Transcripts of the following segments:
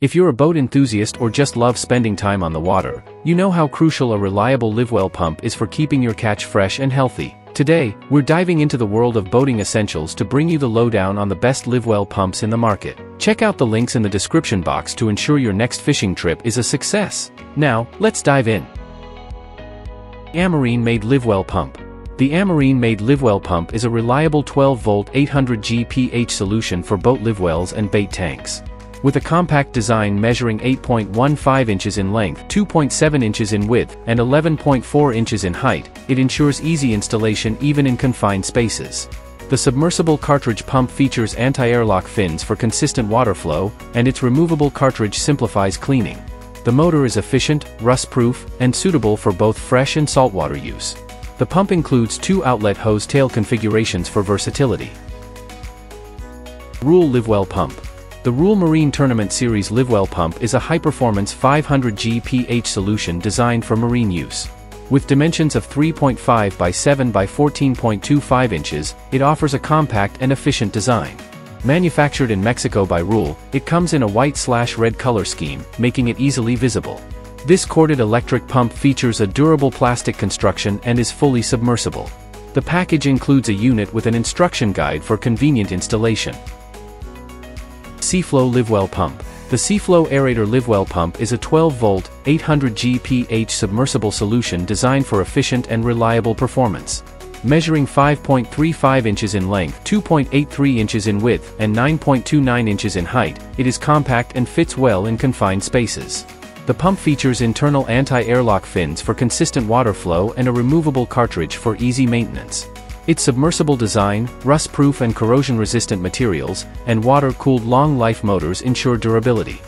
If you're a boat enthusiast or just love spending time on the water, you know how crucial a reliable Livewell pump is for keeping your catch fresh and healthy. Today, we're diving into the world of boating essentials to bring you the lowdown on the best Livewell pumps in the market. Check out the links in the description box to ensure your next fishing trip is a success. Now, let's dive in. Amarine made Livewell pump. The Amarine made Livewell pump is a reliable 12-volt 800 GPH solution for boat livewells and bait tanks. With a compact design measuring 8.15 inches in length, 2.7 inches in width, and 11.4 inches in height, it ensures easy installation even in confined spaces. The submersible cartridge pump features anti-airlock fins for consistent water flow, and its removable cartridge simplifies cleaning. The motor is efficient, rust-proof, and suitable for both fresh and saltwater use. The pump includes two outlet hose tail configurations for versatility. Rule Livewell Pump the Rule Marine Tournament Series Livewell pump is a high-performance 500 GPH solution designed for marine use. With dimensions of 3.5 by 7 by 14.25 inches, it offers a compact and efficient design. Manufactured in Mexico by Rule, it comes in a white-slash-red color scheme, making it easily visible. This corded electric pump features a durable plastic construction and is fully submersible. The package includes a unit with an instruction guide for convenient installation. SeaFlo Livewell Pump. The SeaFlo Aerator Livewell Pump is a 12-volt, 800 GPH submersible solution designed for efficient and reliable performance. Measuring 5.35 inches in length, 2.83 inches in width, and 9.29 inches in height, it is compact and fits well in confined spaces. The pump features internal anti-airlock fins for consistent water flow and a removable cartridge for easy maintenance. Its submersible design, rust-proof and corrosion-resistant materials, and water-cooled long-life motors ensure durability.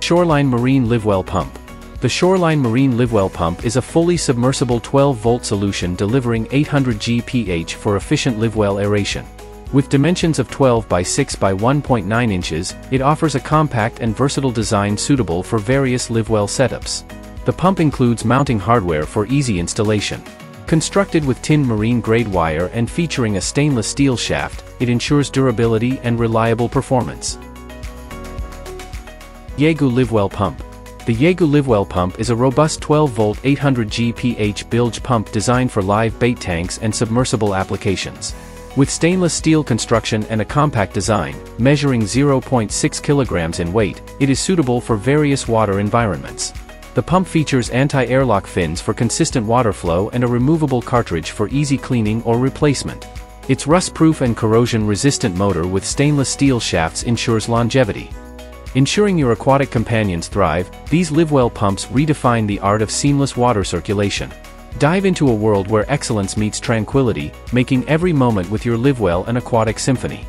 Shoreline Marine Livewell Pump The Shoreline Marine Livewell Pump is a fully submersible 12-volt solution delivering 800 GPH for efficient livewell aeration. With dimensions of 12 by 6 by 1.9 inches, it offers a compact and versatile design suitable for various livewell setups. The pump includes mounting hardware for easy installation. Constructed with tin marine grade wire and featuring a stainless steel shaft, it ensures durability and reliable performance. Yaegoo Livewell Pump The Yaegoo Livewell Pump is a robust 12-volt 800 GPH bilge pump designed for live bait tanks and submersible applications. With stainless steel construction and a compact design, measuring 0.6 kilograms in weight, it is suitable for various water environments. The pump features anti-airlock fins for consistent water flow and a removable cartridge for easy cleaning or replacement. Its rust-proof and corrosion-resistant motor with stainless steel shafts ensures longevity. Ensuring your aquatic companions thrive, these Livewell pumps redefine the art of seamless water circulation. Dive into a world where excellence meets tranquility, making every moment with your Livewell an aquatic symphony.